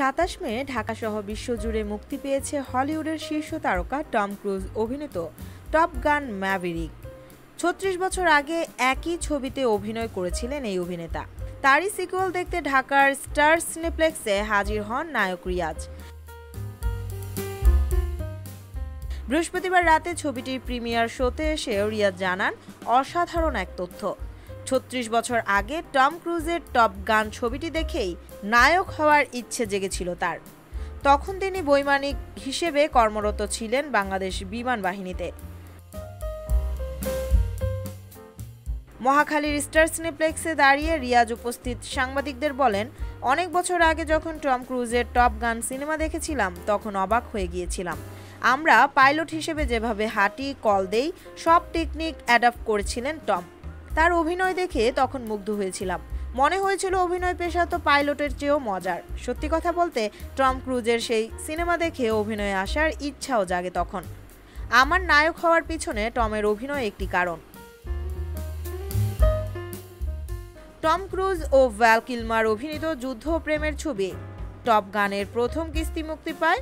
সাতাশ মে ঢাকাসহ বিশ্বজুড়ে মুক্তি পেয়েছে হলিউডের শীর্ষ তারকা টম ক্রুজ, অভিনীত টপ গান ম্যাভেরিক। ছত্রিশ বছর আগে একই ছবিতে অভিনয় করেছিলেন এই অভিনেতা। তারই সিকুয়েল দেখতে ঢাকার স্টার সিনেপ্লেক্সে হাজির হন নায়ক রিয়াজ। বৃহস্পতিবার রাতে ছবিটির প্রিমিয়ার শোতে এসে রিয়াজ জানান, অসাধারণ এক তথ্য। ছত্রিশ বছর আগে টম ক্রুজের টপ গান ছবিটি দেখেই নায়ক হওয়ার ইচ্ছে জেগেছিল তার। তখন তিনি বৈমানিক হিসেবে কর্মরত ছিলেন বাংলাদেশ বিমান বাহিনীতে। মহাখালীর স্টার সিনেপ্লেক্সে দাঁড়িয়ে রিয়াজ উপস্থিত সাংবাদিকদের বলেন, অনেক বছর আগে যখন টম ক্রুজের টপ গান সিনেমা দেখেছিলাম, তখন অবাক হয়ে গিয়েছিলাম। আমরা পাইলট হিসেবে যেভাবে হাঁটি, কল দেই, সব টেকনিক অ্যাডাপ্ট করেছিলেন টম। তার অভিনয় দেখে তখন মুগ্ধ হয়েছিলাম। মনে হয়েছিল অভিনয় পেশা তো পাইলটের চেয়েও মজার। সত্যি কথা বলতে, টম ক্রুজের সেই সিনেমা দেখে অভিনয়ে আসার ইচ্ছাও জাগে তখন। আমার নায়ক হওয়ার পিছনে টমের অভিনয় একটি কারণ। টম ক্রুজ ও ভ্যাল কিলমার অভিনীত যুদ্ধ প্রেমের ছবি টপ গানের প্রথম কিস্তি মুক্তি পায়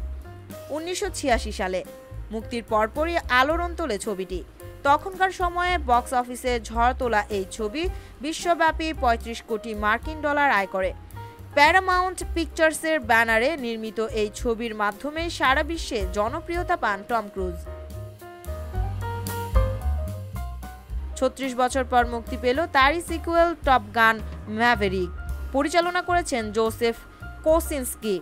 উনিশশো ছিয়াশি সালে। মুক্তির পরপরই আলোড়ন তোলে ছবিটি। তখনকার সময়ে বক্স অফিসে ঝড় তোলা এই ছবি বিশ্বব্যাপী ৩৫ কোটি মার্কিন ডলার আয় করে। প্যারামাউন্ট পিকচার্সের ব্যানারে নির্মিত এই ছবির মাধ্যমে সারা বিশ্বে জনপ্রিয়তা পান টম ক্রুজ। ছত্রিশ বছর পর মুক্তি পেল তারই সিকুয়েল টপ গান ম্যাভেরিক। পরিচালনা করেছেন জোসেফ কোসিনস্কি।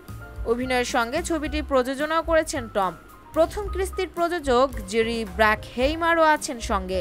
অভিনয়ের সঙ্গে ছবিটি প্রযোজনাও করেছেন টম। প্রথম কিস্তির প্রযোজক জেরি ব্র্যাক হেইমারও আছেন সঙ্গে।